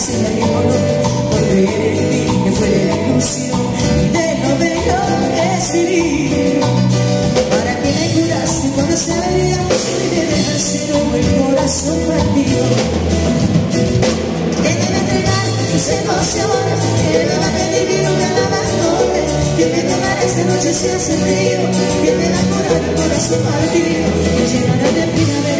hacer el volver en mí que fue la ilusión y de no verlo escribir para que me curaste cuando se veía y me dejaste el corazón partido que te va a entregar tus emociones que me va a pedir una lavadora que me tomará esta noche si hace frío que me va a curar el corazón partido que llenará de primavera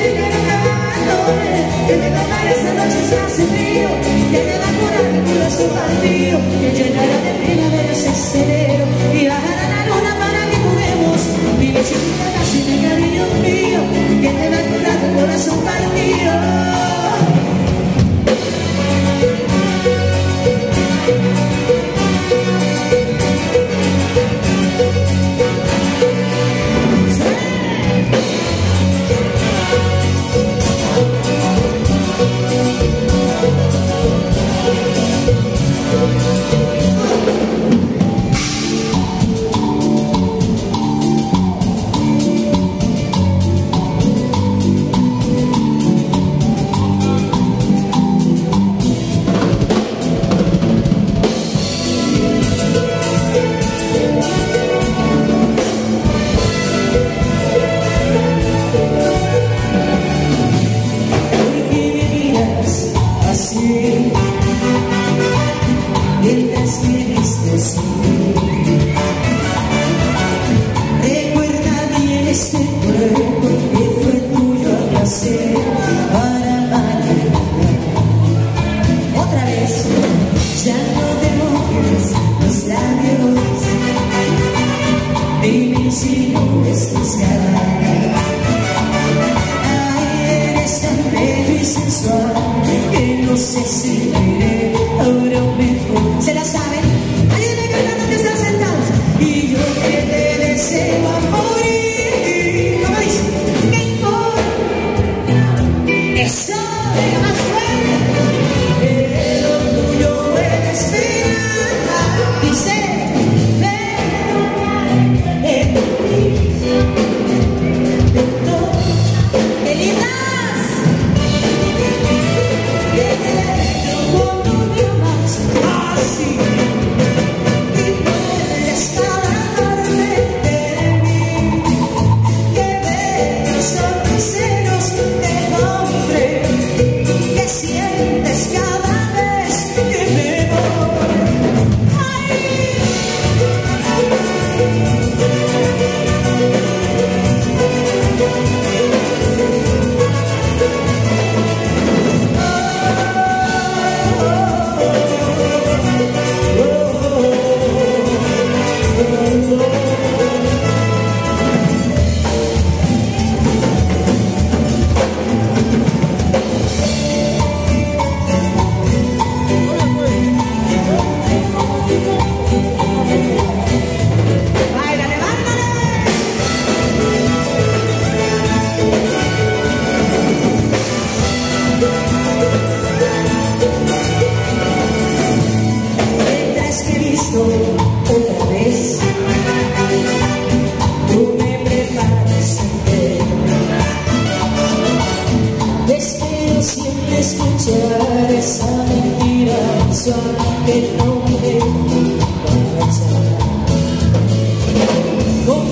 Yeah. Mientras quieres, te estoy recuerdando este cuerpo que fue tuyo a placer para amar. Otra vez, llanto de bofes los labios y me enseñó. standing feet outside, it don't behave, don't outside. Don't.